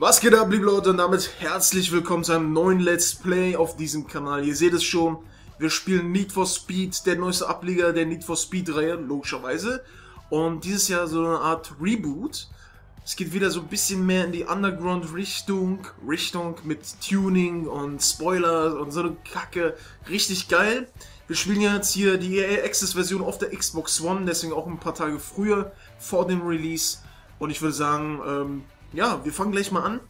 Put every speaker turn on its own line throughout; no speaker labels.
Was geht ab, liebe Leute, und damit herzlich willkommen zu einem neuen Let's Play auf diesem Kanal. Ihr seht es schon, wir spielen Need for Speed, der neueste Ableger der Need for Speed-Reihe, logischerweise. Und dieses Jahr so eine Art Reboot. Es geht wieder so ein bisschen mehr in die Underground-Richtung, Richtung mit Tuning und Spoiler und so eine Kacke. Richtig geil. Wir spielen jetzt hier die EA Access-Version auf der Xbox One, deswegen auch ein paar Tage früher vor dem Release. Und ich würde sagen, ähm, ja, wir fangen gleich mal an.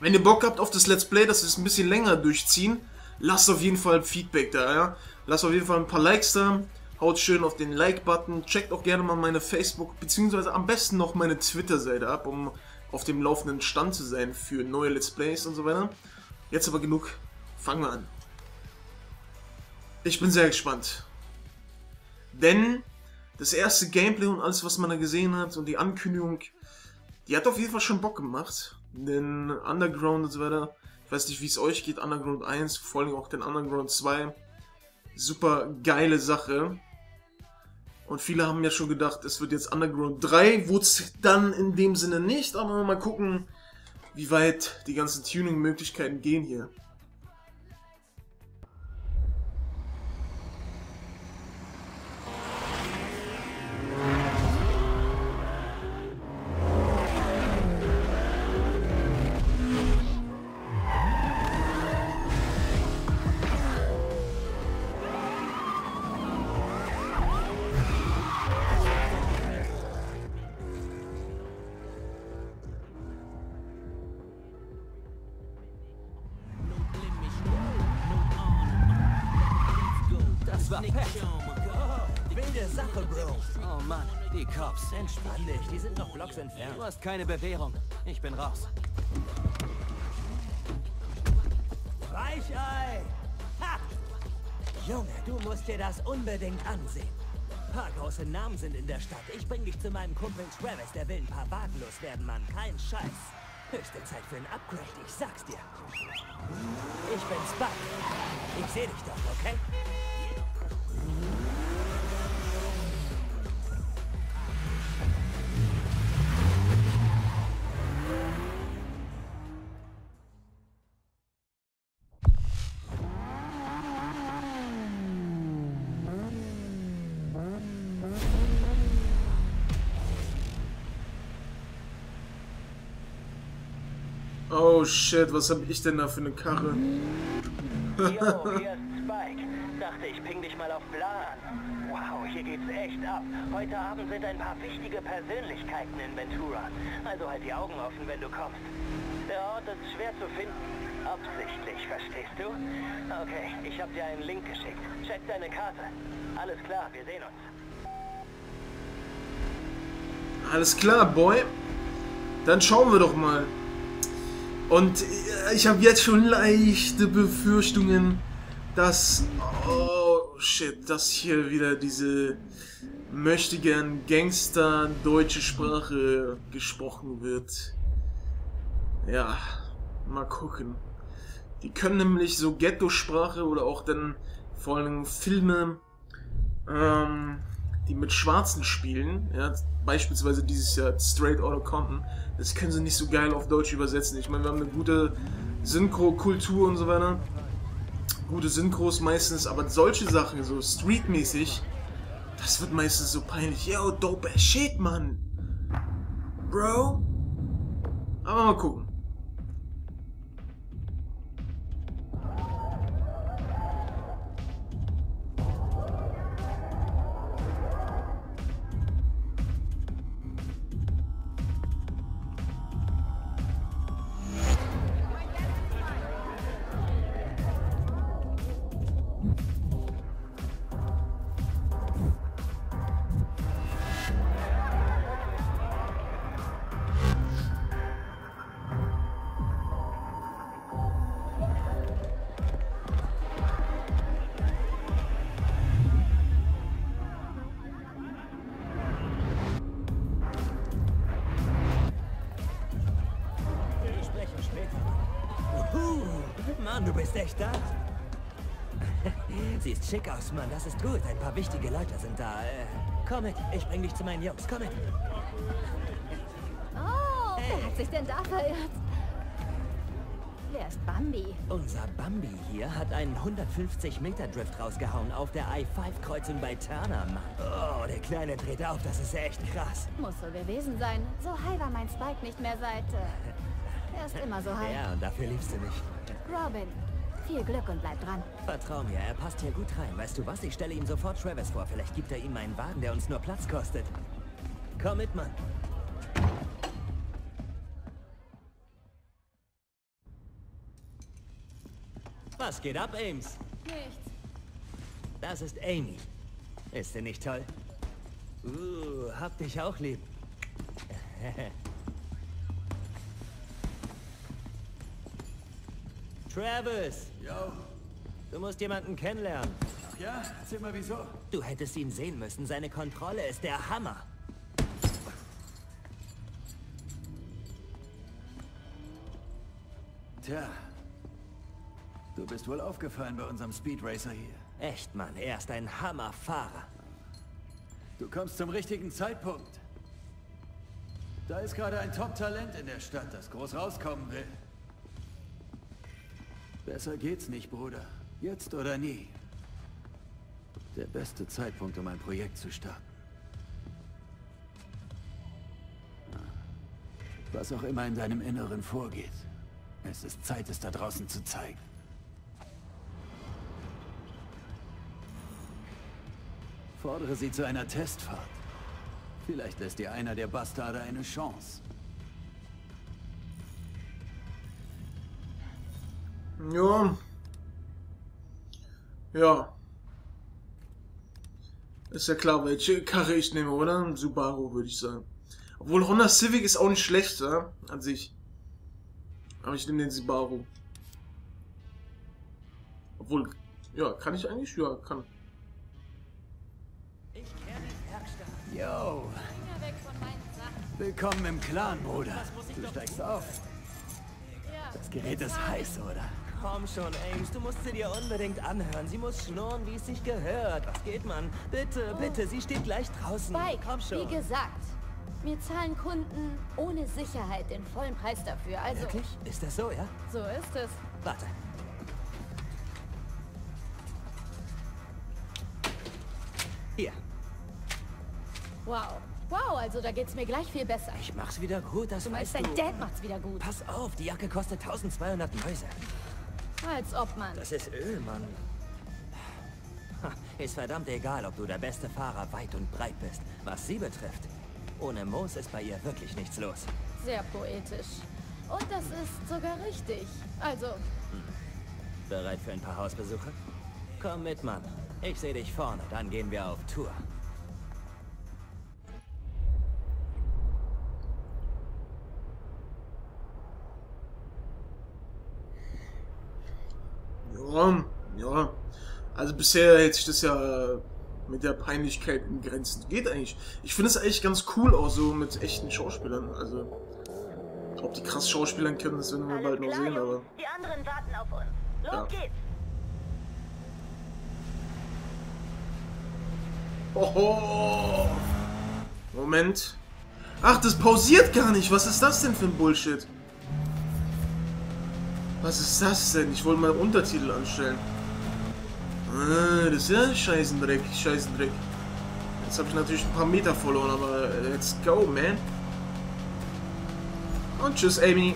Wenn ihr Bock habt auf das Let's Play, dass wir es ein bisschen länger durchziehen, lasst auf jeden Fall Feedback da, ja. Lasst auf jeden Fall ein paar Likes da. Haut schön auf den Like-Button. Checkt auch gerne mal meine Facebook- bzw. am besten noch meine Twitter-Seite ab, um auf dem laufenden Stand zu sein für neue Let's Plays und so weiter. Jetzt aber genug. Fangen wir an. Ich bin sehr gespannt. Denn das erste Gameplay und alles, was man da gesehen hat und die Ankündigung die hat auf jeden Fall schon Bock gemacht. Den Underground und so weiter. Ich weiß nicht, wie es euch geht. Underground 1, vor allem auch den Underground 2. Super geile Sache. Und viele haben ja schon gedacht, es wird jetzt Underground 3. Wurde es dann in dem Sinne nicht. Aber mal gucken, wie weit die ganzen Tuning-Möglichkeiten gehen hier.
Perfekt. Wilde Sache, Bro. Oh Mann, die Cops. Entspann dich, die sind noch Blocks entfernt. Du hast keine Bewährung. Ich bin raus. Weichei! Ha! Junge, du musst dir das unbedingt ansehen. Ein paar große Namen sind in der Stadt. Ich bring dich zu meinem Kumpel Travis, der will ein paar Wagen loswerden, Mann. Kein Scheiß. Höchste Zeit für ein Upgrade, ich sag's dir. Ich bin Spike. Ich seh dich doch, okay?
Oh shit, was hab ich denn da für eine Karre?
Yo, hier ist Spike. Dachte, ich ping dich mal auf Plan. Wow, hier geht's echt ab. Heute Abend sind ein paar wichtige Persönlichkeiten in Ventura. Also halt die Augen offen, wenn du kommst. Der Ort ist schwer zu finden. Absichtlich, verstehst du? Okay, ich hab dir einen Link geschickt. Check deine Karte. Alles klar, wir sehen uns.
Alles klar, Boy. Dann schauen wir doch mal. Und äh, ich habe jetzt schon leichte Befürchtungen, dass... Oh, shit, dass hier wieder diese möchtegern Gangster deutsche Sprache gesprochen wird. Ja, mal gucken. Die können nämlich so Ghetto-Sprache oder auch dann vor allem Filme, ähm, die mit Schwarzen spielen, ja, beispielsweise dieses Jahr Straight Outta Compton, das können sie nicht so geil auf Deutsch übersetzen. Ich meine, wir haben eine gute Synchro-Kultur und so weiter. Gute Synchros meistens, aber solche Sachen, so streetmäßig, das wird meistens so peinlich. Yo, dope as shit, Mann. Bro. Aber mal gucken.
Bist echt da. Siehst schick aus, Mann. Das ist gut. Ein paar wichtige Leute sind da. Äh, komm mit. Ich bring dich zu meinen Jungs. Komm mit.
Oh, wer hat sich denn da verirrt?
Wer ist Bambi?
Unser Bambi hier hat einen 150-Meter-Drift rausgehauen auf der I-5-Kreuzung bei Turner, Mann. Oh, der Kleine dreht auf, das ist echt krass.
Muss so gewesen sein. So high war mein Spike nicht mehr seit... Äh, er ist immer so high.
Ja, und dafür liebst du mich.
Robin, viel Glück und bleib dran.
Vertrau mir, er passt hier gut rein. Weißt du was? Ich stelle ihm sofort Travis vor. Vielleicht gibt er ihm einen Wagen, der uns nur Platz kostet. Komm mit, Mann. Was geht ab, Ames?
Nichts.
Das ist Amy. Ist sie nicht toll? Uh, hab dich auch lieb. Travis,
Yo.
du musst jemanden kennenlernen.
Ach ja? Erzähl mal wieso.
Du hättest ihn sehen müssen. Seine Kontrolle ist der Hammer.
Tja. Du bist wohl aufgefallen bei unserem Speed Racer hier.
Echt, Mann. Er ist ein Hammerfahrer.
Du kommst zum richtigen Zeitpunkt. Da ist gerade ein Top-Talent in der Stadt, das groß rauskommen will. Besser geht's nicht, Bruder. Jetzt oder nie. Der beste Zeitpunkt, um ein Projekt zu starten. Was auch immer in deinem Inneren vorgeht. Es ist Zeit, es da draußen zu zeigen. Fordere sie zu einer Testfahrt. Vielleicht lässt dir einer der Bastarde eine Chance.
Ja. Ja. Ist ja klar, welche Karre ich nehme, oder? Subaru, würde ich sagen. Obwohl Honda Civic ist auch nicht schlecht, ja? An sich. Aber ich nehme den Subaru. Obwohl, ja, kann ich eigentlich? Ja, kann.
Yo, willkommen im Clan, Bruder. Du steigst auf. Das Gerät ist heiß, oder?
Komm schon, Ames. Du musst sie dir unbedingt anhören. Sie muss schnurren, wie es sich gehört. Was geht, Mann? Bitte, bitte. Sie steht gleich draußen.
Spike,
Komm schon.
wie gesagt, mir zahlen Kunden ohne Sicherheit den vollen Preis dafür. Also,
Wirklich? Ist das so, ja?
so ist es.
Warte. Hier.
Wow. Wow, also da geht's mir gleich viel besser.
Ich mach's wieder gut, das
Du meinst,
weißt
dein
du.
Dad macht's wieder gut.
Pass auf, die Jacke kostet 1200 Mäuse.
Als ob man.
Das ist Öl, Mann. Ist verdammt egal, ob du der beste Fahrer weit und breit bist. Was sie betrifft. Ohne Moos ist bei ihr wirklich nichts los.
Sehr poetisch. Und das ist sogar richtig. Also,
Bereit für ein paar Hausbesuche? Komm mit, Mann. Ich sehe dich vorne, dann gehen wir auf Tour.
Ja, ja. Also bisher hält sich das ja mit der Peinlichkeit in Grenzen. Geht eigentlich. Ich finde es eigentlich ganz cool auch so mit echten Schauspielern. Also, ob die krass Schauspielern können, das werden wir bald noch sehen, aber.
Die anderen warten auf uns. Los
Ja.
geht's.
Oho. Moment. Ach, das pausiert gar nicht. Was ist das denn für ein Bullshit? Was ist das denn? Ich wollte mal Untertitel anstellen. Ah, das ist ja Scheißendreck, Scheißendreck. Jetzt habe ich natürlich ein paar Meter verloren, aber let's go, man. Und tschüss, Amy.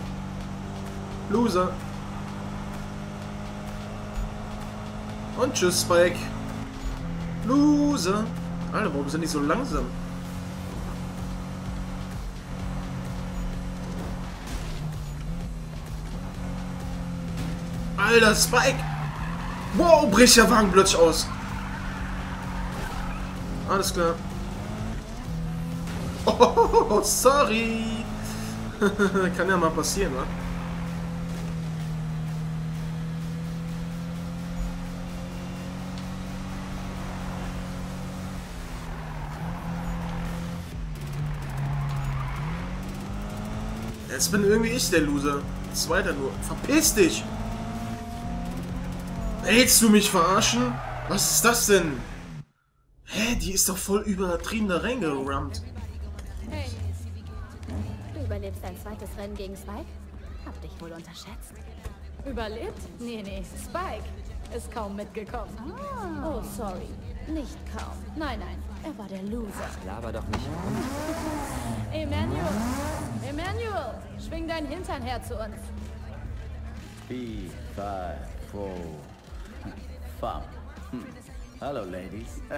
Loser. Und tschüss, Spike. Loser. Alter, warum sind die so langsam? Alter, Spike! Wow, bricht der Wagen plötzlich aus. Alles klar. Oh, sorry. Kann ja mal passieren, wa? Jetzt bin irgendwie ich der Loser. Zweiter nur. Verpiss dich! Willst du mich verarschen? Was ist das denn? Hä, die ist doch voll übertrieben da reingerammt.
Hey. Du überlebst ein zweites Rennen gegen Spike? Hab dich wohl unterschätzt. Überlebt? Nee, nee, Spike ist kaum mitgekommen. Oh, sorry. Nicht kaum. Nein, nein, er war der Loser.
Laber doch nicht.
Emmanuel! Emmanuel! Schwing deinen Hintern her zu uns.
Fee, fi, fo, fam. Hm. Hallo, Ladies.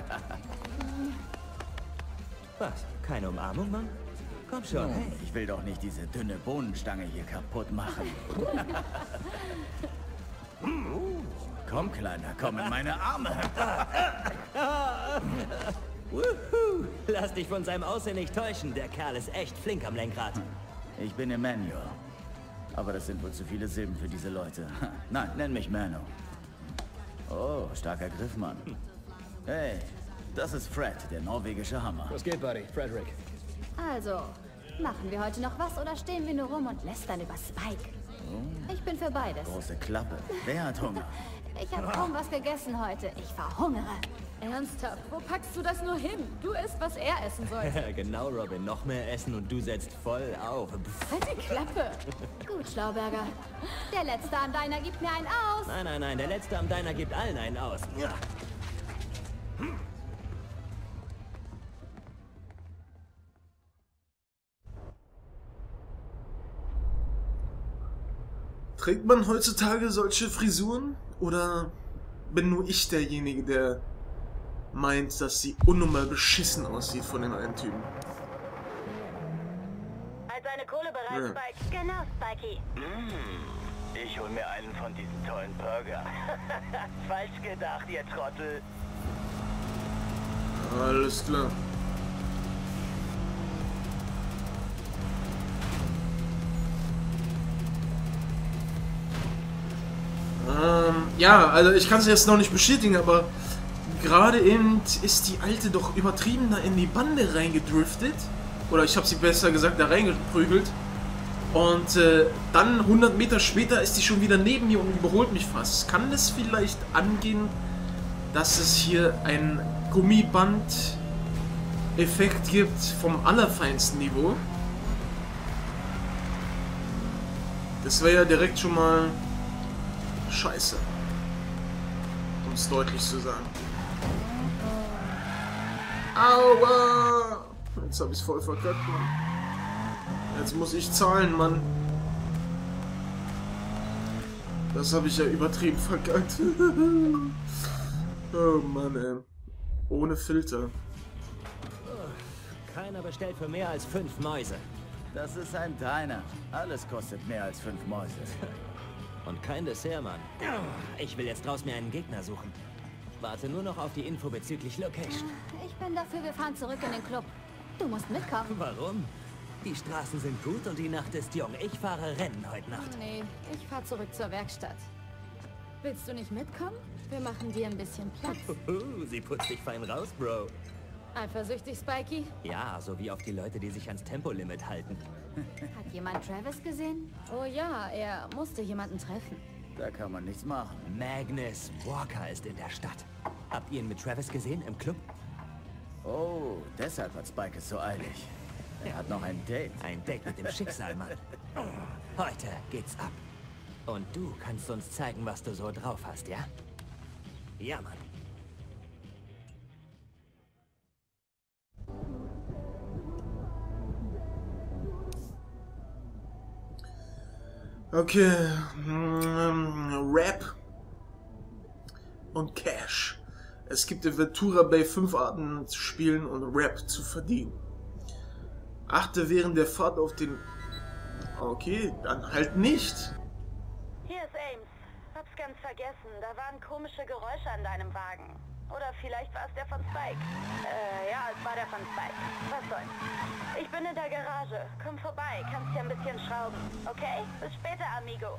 Was? Keine Umarmung, Mann? Komm schon, hey.
Ich will doch nicht diese dünne Bohnenstange hier kaputt machen. komm, Kleiner, komm in meine Arme.
Wuhu. Lass dich von seinem Aussehen nicht täuschen. Der Kerl ist echt flink am Lenkrad.
Ich bin Emmanuel. Aber das sind wohl zu viele Silben für diese Leute. Nein, nenn mich Mano. Oh, starker Griff, Mann. Hey, das ist Fred, der norwegische Hammer.
Was geht, Buddy? Frederick.
Also, machen wir heute noch was oder stehen wir nur rum und lästern über Spike? Ich bin für beides.
Große Klappe. Wer hat Hunger?
Ich habe kaum was gegessen heute. Ich verhungere.
Ernsthaft, wo packst du das nur hin? Du isst, was er essen sollte.
genau, Robin. Noch mehr essen und du setzt voll auf. Pff.
Halt die Klappe.
Gut, Schlauberger. Der Letzte an deiner gibt mir einen aus.
Nein, nein, nein. Der Letzte am Deiner gibt allen einen aus. Ja.
Trägt man heutzutage solche Frisuren? Oder bin nur ich derjenige, der meint, dass sie unnormal beschissen aussieht von den einen Typen?
Als eine Kohle bereit,
Ja.
Spike.
Genau, Spikey.
Ich hol mir einen von diesen tollen Burger. Falsch gedacht, ihr Trottel.
Alles klar. Ähm, ja, also ich kann es jetzt noch nicht bestätigen, aber gerade eben ist die Alte doch übertrieben da in die Bande reingedriftet. Oder ich habe sie besser gesagt da reingeprügelt. Und äh, dann 100 Meter später ist die schon wieder neben mir und überholt mich fast. Kann es vielleicht angehen, dass es hier ein Gummiband-Effekt gibt vom allerfeinsten Niveau? Das wäre ja direkt schon mal scheiße. Um es deutlich zu sagen. Aua! Jetzt habe ich es voll verkackt, Mann. Jetzt muss ich zahlen, Mann. Das habe ich ja übertrieben verkackt. oh Mann, ey. Ohne Filter.
Keiner bestellt für mehr als fünf Mäuse.
Das ist ein Diner. Alles kostet mehr als fünf Mäuse.
Und kein Dessert, Mann. Ich will jetzt draus mir einen Gegner suchen. Warte nur noch auf die Info bezüglich Location.
Ich bin dafür, wir fahren zurück in den Club. Du musst mitkommen.
Warum? Die Straßen sind gut und die Nacht ist jung. Ich fahre Rennen heute Nacht.
Nee, ich fahr zurück zur Werkstatt. Willst du nicht mitkommen? Wir machen dir ein bisschen Platz.
Sie putzt dich fein raus, Bro.
Eifersüchtig, Spikey?
Ja, so wie auf die Leute, die sich ans Tempolimit halten.
Hat jemand Travis gesehen?
Oh ja, er musste jemanden treffen.
Da kann man nichts machen.
Magnus Walker ist in der Stadt. Habt ihr ihn mit Travis gesehen im Club?
Oh, deshalb hat Spike es so eilig. Er hat noch ein Date.
Ein Date mit dem Schicksal, Mann. Heute geht's ab. Und du kannst uns zeigen, was du so drauf hast, ja? Ja, Mann.
Okay. mm, Rap und Cash. Es gibt in Ventura Bay fünf Arten zu spielen und Rap zu verdienen. Achte während der Fahrt auf den... Okay, dann halt nicht.
Hier ist Ames. Hab's ganz vergessen. Da waren komische Geräusche an deinem Wagen. Oder vielleicht war es der von Spike. Äh, ja, es war der von Spike. Was soll's. Ich bin in der Garage. Komm vorbei, kannst hier ein bisschen schrauben. Okay? Bis später, Amigo.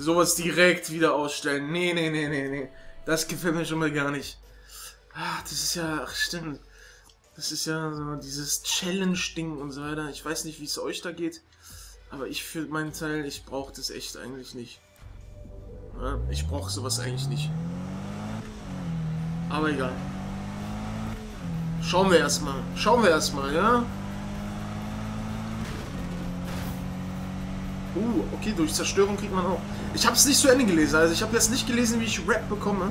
Sowas direkt wieder ausstellen. Nee, nee, nee, nee, nee. Das gefällt mir schon mal gar nicht. Ah, das ist ja, ach stimmt. Das ist ja so dieses Challenge-Ding und so weiter. Ich weiß nicht, wie es euch da geht. Aber ich für meinen Teil, ich brauche das echt eigentlich nicht. Ja, ich brauche sowas eigentlich nicht. Aber egal. Schauen wir erstmal. Schauen wir erstmal, ja? Uh, okay, durch Zerstörung kriegt man auch. Ich habe es nicht zu Ende gelesen. Also ich habe jetzt nicht gelesen, wie ich Rap bekomme.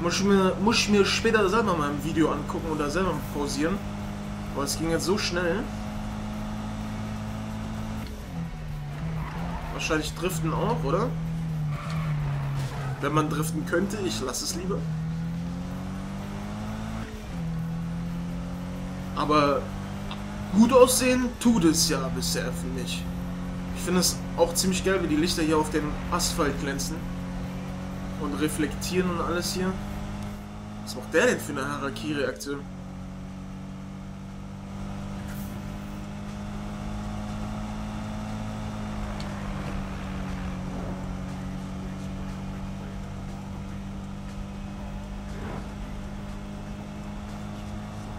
Muss ich, mir, muss ich mir später selber mal ein Video angucken oder selber pausieren. Aber es ging jetzt so schnell. Wahrscheinlich driften auch, oder? Wenn man driften könnte, ich lasse es lieber. Aber gut aussehen tut es ja bisher für mich. Ich finde es auch ziemlich geil, wie die Lichter hier auf dem Asphalt glänzen. Und reflektieren und alles hier. Was macht der denn für eine Harakiri-Aktion?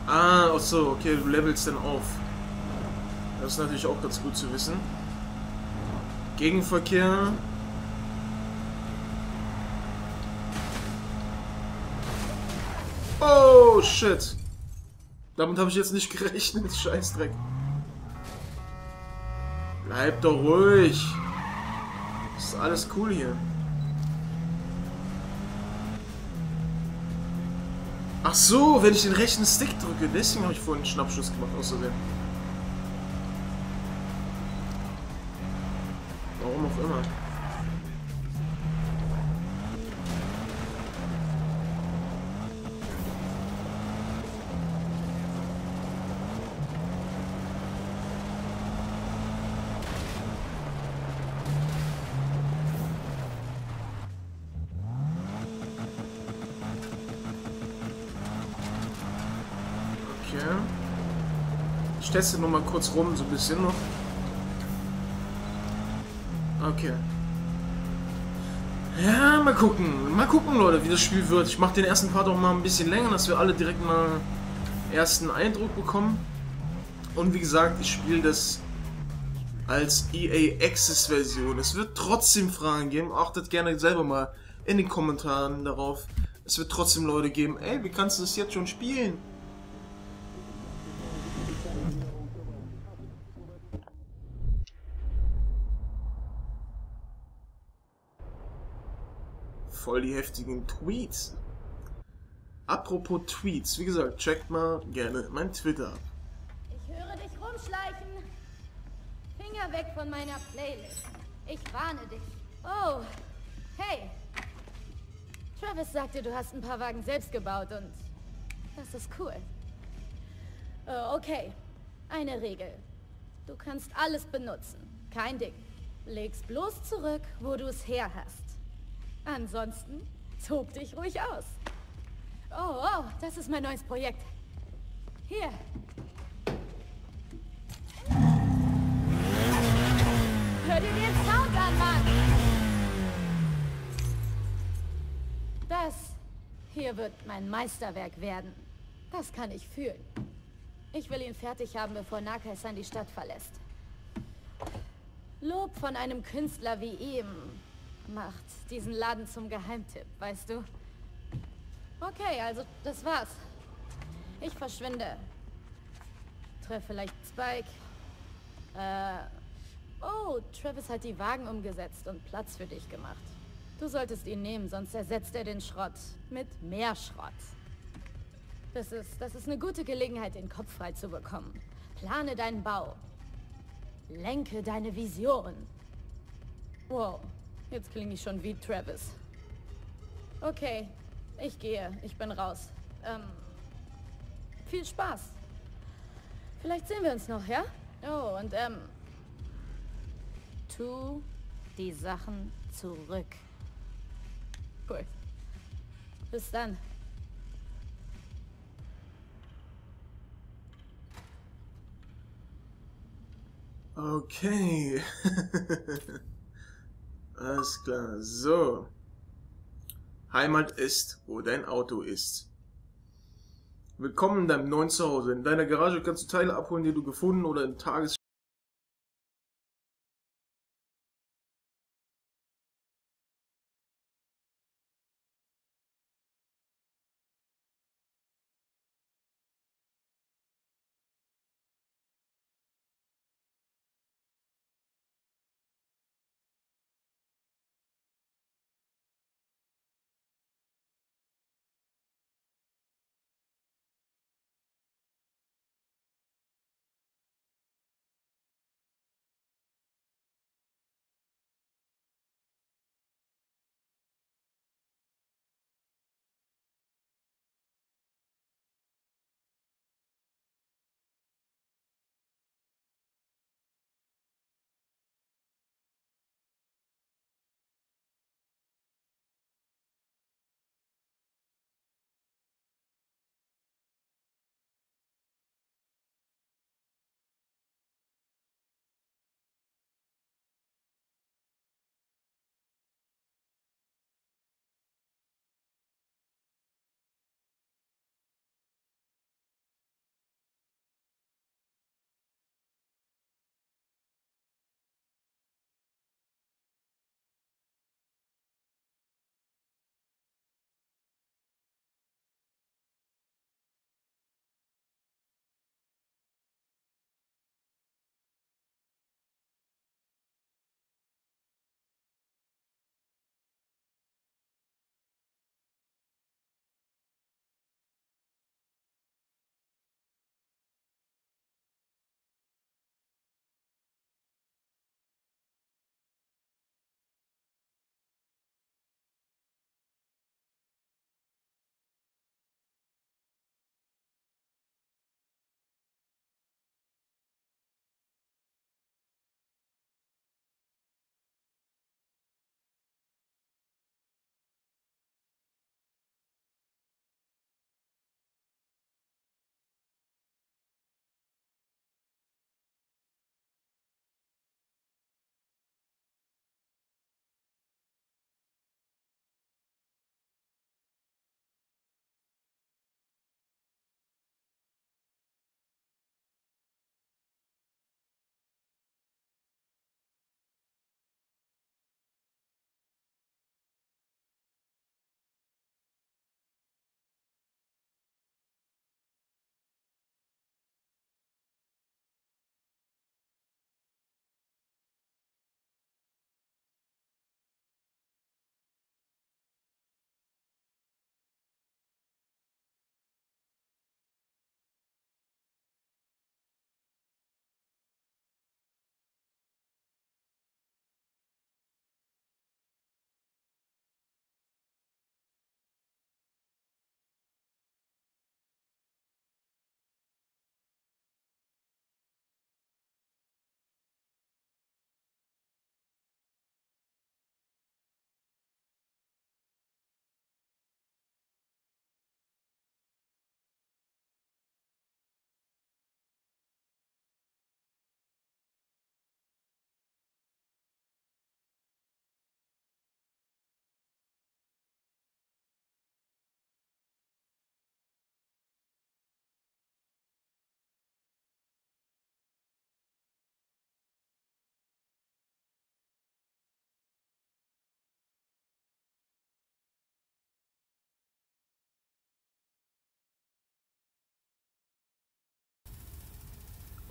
Ah, ach so, okay, du levelst dann auf. Das ist natürlich auch ganz gut zu wissen. Gegenverkehr. Oh, shit. Damit habe ich jetzt nicht gerechnet. Scheißdreck. Bleib doch ruhig. Ist alles cool hier. Ach so, wenn ich den rechten Stick drücke. Deswegen habe ich vorhin einen Schnappschuss gemacht, außerdem. Auch immer. Okay. Ich teste noch mal kurz rum, so ein bisschen noch. Okay. Ja, mal gucken. Mal gucken, Leute, wie das Spiel wird. Ich mache den ersten Part auch mal ein bisschen länger, dass wir alle direkt mal ersten Eindruck bekommen. Und wie gesagt, ich spiele das als EA Access Version. Es wird trotzdem Fragen geben. Achtet gerne selber mal in den Kommentaren darauf. Es wird trotzdem Leute geben, ey, wie kannst du das jetzt schon spielen? Voll die heftigen Tweets. Apropos Tweets, wie gesagt, checkt mal gerne mein Twitter ab.
Ich höre dich rumschleichen. Finger weg von meiner Playlist. Ich warne dich. Oh, hey. Travis sagte, du hast ein paar Wagen selbst gebaut und das ist cool. Oh, okay. Eine Regel. Du kannst alles benutzen. Kein Ding. Leg's bloß zurück, wo du es her hast. Ansonsten tob dich ruhig aus. Oh, oh, das ist mein neues Projekt. Hier. Hör dir den Sound an, Mann! Das hier wird mein Meisterwerk werden. Das kann ich fühlen. Ich will ihn fertig haben, bevor Nakaisan die Stadt verlässt. Lob von einem Künstler wie ihm macht diesen Laden zum Geheimtipp, weißt du? Okay, also das war's. Ich verschwinde. Treffe vielleicht Spike. Äh. Oh, Travis hat die Wagen umgesetzt und Platz für dich gemacht. Du solltest ihn nehmen, sonst ersetzt er den Schrott mit mehr Schrott. Das ist, das ist eine gute Gelegenheit, den Kopf frei zu bekommen. Plane deinen Bau. Lenke deine Vision. Wow, Jetzt klinge ich schon wie Travis. Okay, ich gehe. Ich bin raus. Ähm, viel Spaß. Vielleicht sehen wir uns noch, ja? Oh, und ähm, tu die Sachen zurück. Cool. Bis dann.
Okay. Alles klar. So. Heimat ist, wo dein Auto ist. Willkommen in deinem neuen Zuhause. In deiner Garage kannst du Teile abholen, die du gefunden oder im Tages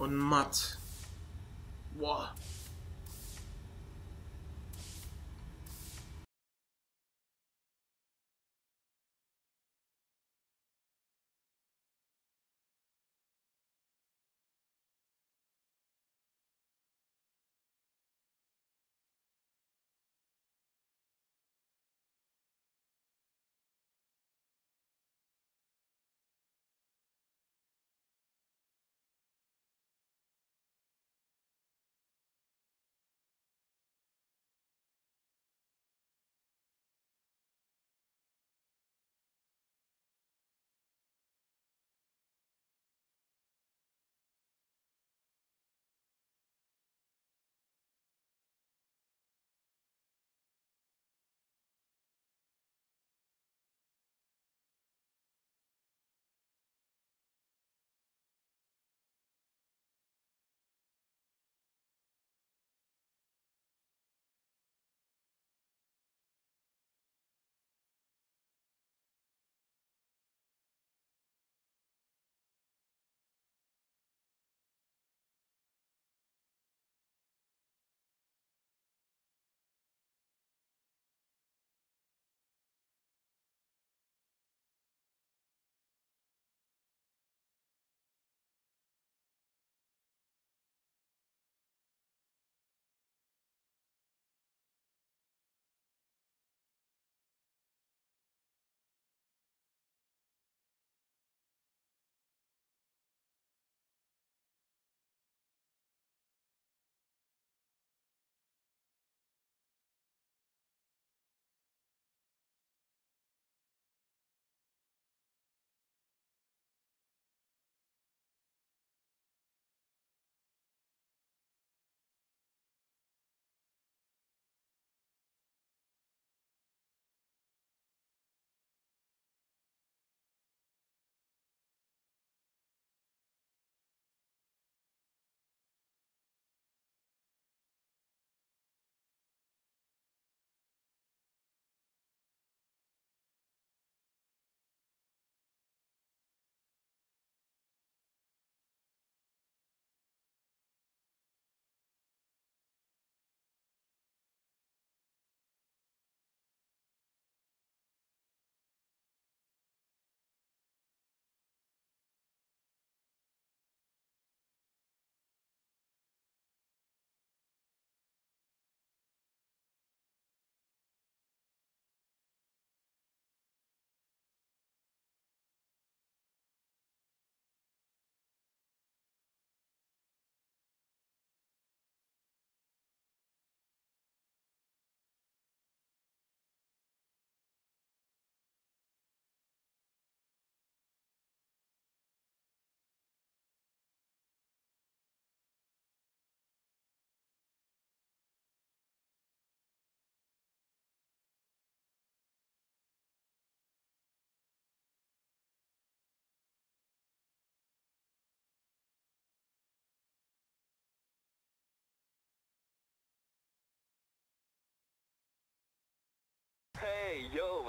on matt. Wow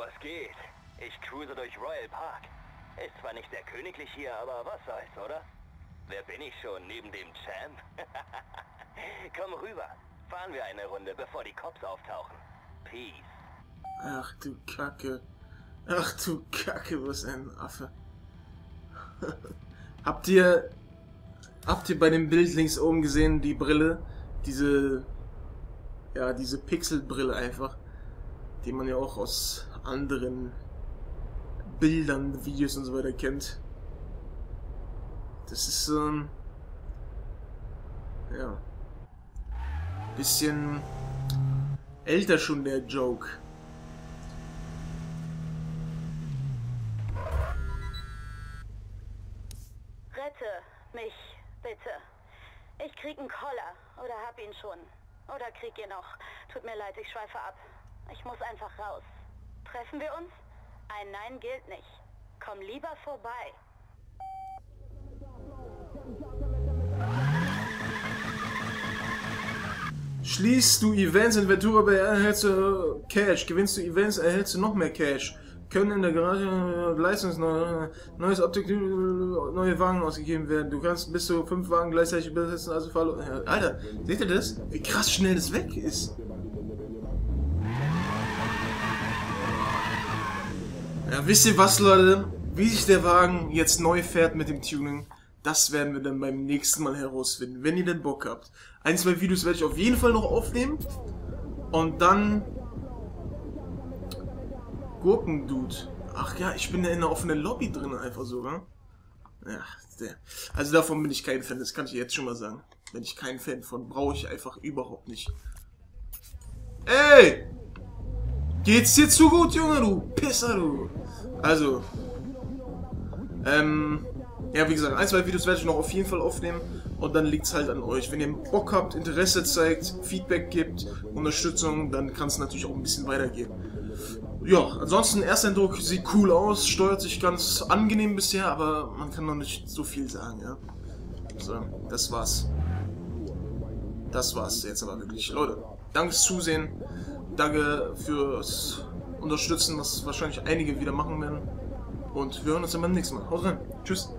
was geht? Ich cruise durch Royal Park. Ist zwar nicht sehr königlich hier, aber was soll's, oder? Wer bin ich schon neben dem Champ? Komm rüber. Fahren wir eine Runde, bevor die Cops auftauchen. Peace.
Ach du Kacke. Ach du Kacke, was ein Affe. habt ihr. Habt ihr bei dem Bild links oben gesehen, die Brille? Diese. Ja, diese Pixelbrille einfach. Die man ja auch aus anderen Bildern, Videos und so weiter kennt. Das ist ein. Ja. Bisschen älter schon der Joke.
Rette mich, bitte. Ich krieg einen Koller. Oder hab ihn schon. Oder krieg ihn noch. Tut mir leid, ich schweife ab. Ich muss einfach raus. Treffen wir uns? Ein Nein gilt nicht. Komm lieber vorbei.
Schließt du Events in Ventura erhältst du Cash. Gewinnst du Events, erhältst du noch mehr Cash. Können in der Garage äh, Leistungs neues Optik, neue Wagen ausgegeben werden. Du kannst bis zu fünf Wagen gleichzeitig besitzen, also Alter, seht ihr das? Wie krass schnell das weg ist. Ja, wisst ihr was, Leute? Wie sich der Wagen jetzt neu fährt mit dem Tuning, das werden wir dann beim nächsten Mal herausfinden, wenn ihr denn Bock habt. Ein, zwei Videos werde ich auf jeden Fall noch aufnehmen. Und dann... Gurkendude. Ach ja, ich bin ja in einer offenen Lobby drin einfach so, ne? Ja, der. Also davon bin ich kein Fan, das kann ich jetzt schon mal sagen. Bin ich kein Fan von, brauche ich einfach überhaupt nicht. Ey! Geht's dir zu gut, Junge, du Pisser, du? Also, ähm, ja, wie gesagt, ein, zwei Videos werde ich noch auf jeden Fall aufnehmen und dann liegt es halt an euch. Wenn ihr Bock habt, Interesse zeigt, Feedback gibt, Unterstützung, dann kann es natürlich auch ein bisschen weitergehen. Ja, ansonsten, Ersteindruck sieht cool aus, steuert sich ganz angenehm bisher, aber man kann noch nicht so viel sagen, ja. So, das war's. Das war's jetzt aber wirklich. Leute, danke fürs Zusehen. Danke fürs Unterstützen, was wahrscheinlich einige wieder machen werden. Und wir hören uns dann beim nächsten Mal. Haut rein. Tschüss.